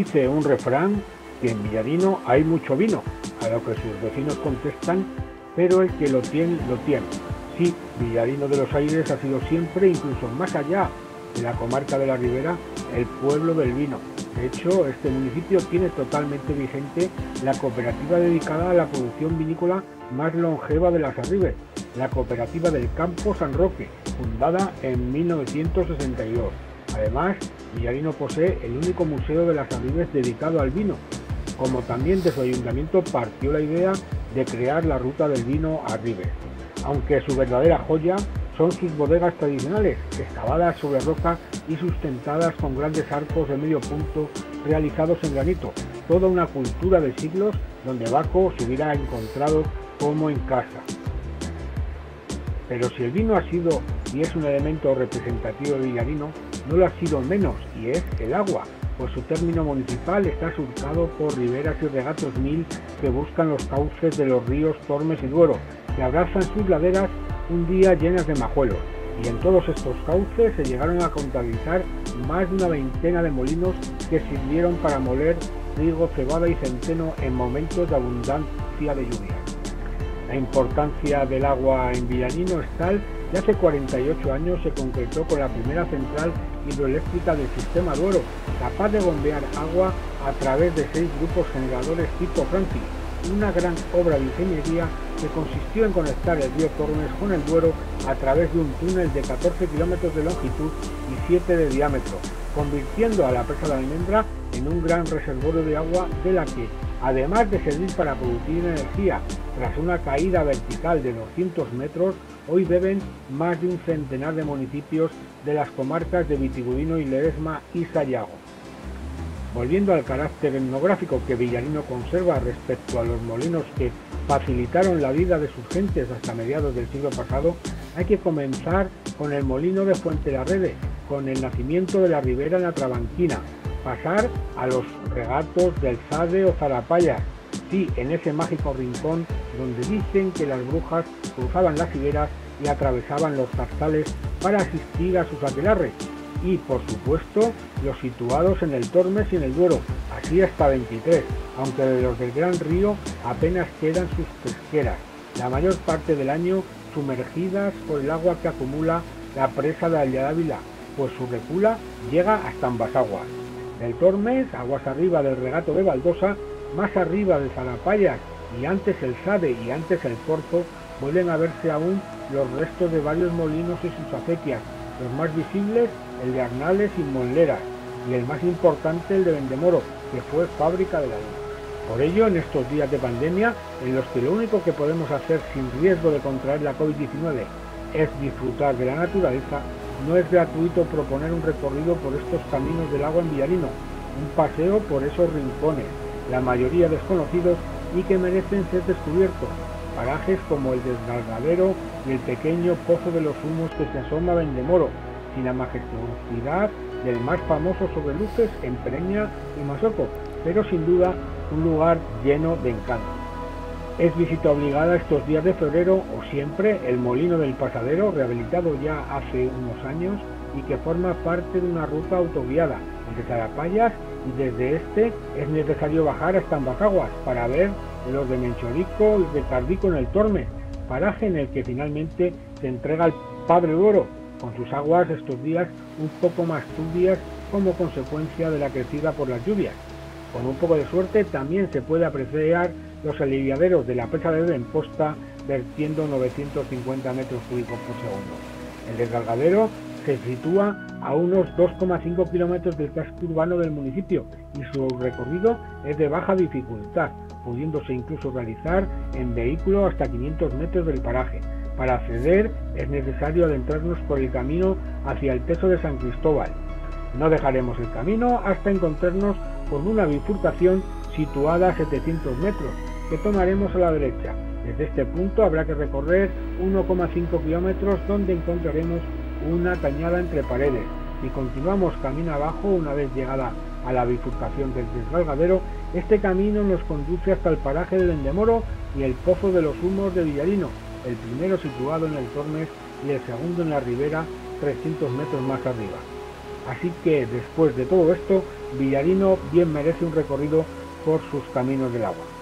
Dice un refrán que en Villarino hay mucho vino, a lo que sus vecinos contestan, pero el que lo tiene, lo tiene. Sí, Villarino de los Aires ha sido siempre, incluso más allá de la comarca de la Ribera, el pueblo del vino. De hecho, este municipio tiene totalmente vigente la cooperativa dedicada a la producción vinícola más longeva de las Arribes, la cooperativa del Campo San Roque, fundada en 1962. Además, Villarino posee el único museo de las Arribes dedicado al vino, como también de su ayuntamiento partió la idea de crear la ruta del vino Arribes, aunque su verdadera joya son sus bodegas tradicionales, excavadas sobre roca y sustentadas con grandes arcos de medio punto realizados en granito, toda una cultura de siglos donde Baco se hubiera encontrado como en casa. Pero si el vino ha sido y es un elemento representativo de Villarino, no lo ha sido menos y es el agua, pues su término municipal está surcado por riberas y regatos mil que buscan los cauces de los ríos Tormes y Duero, que abrazan sus laderas un día llenas de majuelos. Y en todos estos cauces se llegaron a contabilizar más de una veintena de molinos que sirvieron para moler trigo, cebada y centeno en momentos de abundancia de lluvia. La importancia del agua en Villarino es tal que hace 48 años se concretó con la primera central hidroeléctrica del sistema Duero, capaz de bombear agua a través de seis grupos generadores tipo Franklin, una gran obra de ingeniería que consistió en conectar el río Tormes con el Duero a través de un túnel de 14 kilómetros de longitud y 7 de diámetro, convirtiendo a la presa de Almendra en un gran reservorio de agua de la que, además de servir para producir energía tras una caída vertical de 200 metros, hoy beben más de un centenar de municipios de las comarcas de Vitigudino y Ledesma y Sayago. Volviendo al carácter etnográfico que Villarino conserva respecto a los molinos que facilitaron la vida de sus gentes hasta mediados del siglo pasado, hay que comenzar con el molino de Fuente la Rede, con el nacimiento de la ribera en la Trabanquina, pasar a los regatos del Sade o Zarapaya, sí, en ese mágico rincón donde dicen que las brujas cruzaban las hileras y atravesaban los zarzales para asistir a sus aquelarres, y por supuesto los situados en el Tormes y en el Duero, así hasta 23, aunque de los del Gran Río apenas quedan sus pesqueras, la mayor parte del año sumergidas por el agua que acumula la presa de Alladávila, pues su recula llega hasta ambas aguas. Del Tormes, aguas arriba del regato de Baldosa, más arriba de Zarapayas y antes el Sade y antes el Corzo, vuelven a verse aún los restos de varios molinos y sus acequias, los más visibles el de Arnales y Monleras y el más importante el de Vendemoro, que fue fábrica de la luz. Por ello, en estos días de pandemia, en los que lo único que podemos hacer sin riesgo de contraer la COVID-19 es disfrutar de la naturaleza, no es gratuito proponer un recorrido por estos caminos del agua en Villarino, un paseo por esos rincones, la mayoría desconocidos y que merecen ser descubiertos, parajes como el desgargadero y el pequeño pozo de los humos que se asoma Vendemoro, y la majestuosidad del más famoso sobre luces en Pereña y Masoco, pero sin duda un lugar lleno de encanto. Es visita obligada estos días de febrero o siempre el Molino del Pasadero, rehabilitado ya hace unos años y que forma parte de una ruta autoguiada entre Zarapayas y desde este es necesario bajar hasta Ambacaguas para ver los de Menchorico y de Cardico en el Torme, paraje en el que finalmente se entrega el Padre Oro, con sus aguas estos días un poco más turbias como consecuencia de la crecida por las lluvias. Con un poco de suerte también se puede apreciar los aliviaderos de la presa de Benposta vertiendo 950 metros cúbicos por segundo. El desgargadero se sitúa a unos 2,5 kilómetros del casco urbano del municipio y su recorrido es de baja dificultad, pudiéndose incluso realizar en vehículo hasta 500 metros del paraje, para acceder es necesario adentrarnos por el camino hacia el Teso de San Cristóbal. No dejaremos el camino hasta encontrarnos con una bifurcación situada a 700 metros, que tomaremos a la derecha. Desde este punto habrá que recorrer 1,5 kilómetros donde encontraremos una cañada entre paredes. Si continuamos camino abajo, una vez llegada a la bifurcación del desgalgadero, este camino nos conduce hasta el paraje del Endemoro y el Pozo de los Humos de Villarino, el primero situado en el Tormes y el segundo en la ribera 300 metros más arriba. Así que después de todo esto, Villarino bien merece un recorrido por sus caminos del agua.